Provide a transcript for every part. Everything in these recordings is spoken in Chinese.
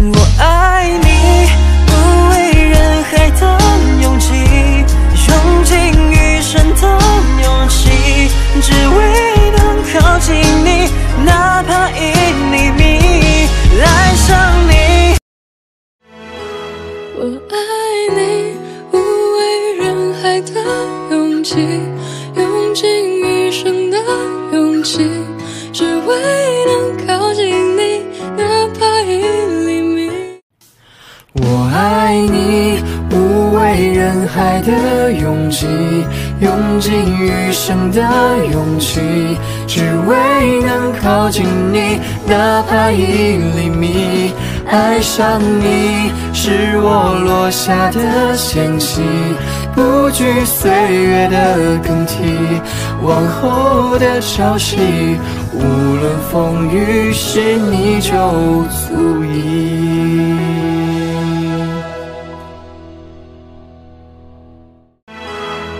我爱你，不畏人海的勇气，用尽余生的勇气，只为能靠近你，哪怕一厘米，爱上你。我爱你，无畏人海的勇气，用尽余生的勇气，只为我爱你，无畏人海的拥挤，用尽余生的勇气，只为能靠近你，哪怕一厘米。爱上你，是我落下的险棋，不惧岁月的更替，往后的朝夕，无论风雨，是你就足矣。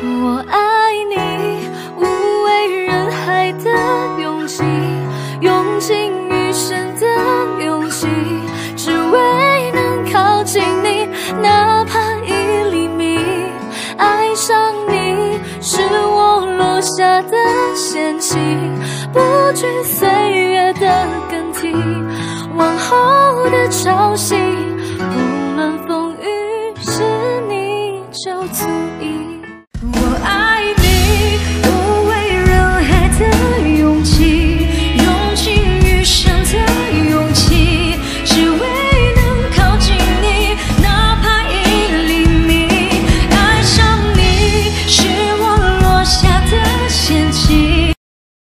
我爱你无畏人海的拥挤用尽余生的勇气只为能靠近你哪怕一厘米。爱上你是我落下的险棋不惧岁月的更替。往后的朝夕不论风雨是你就足矣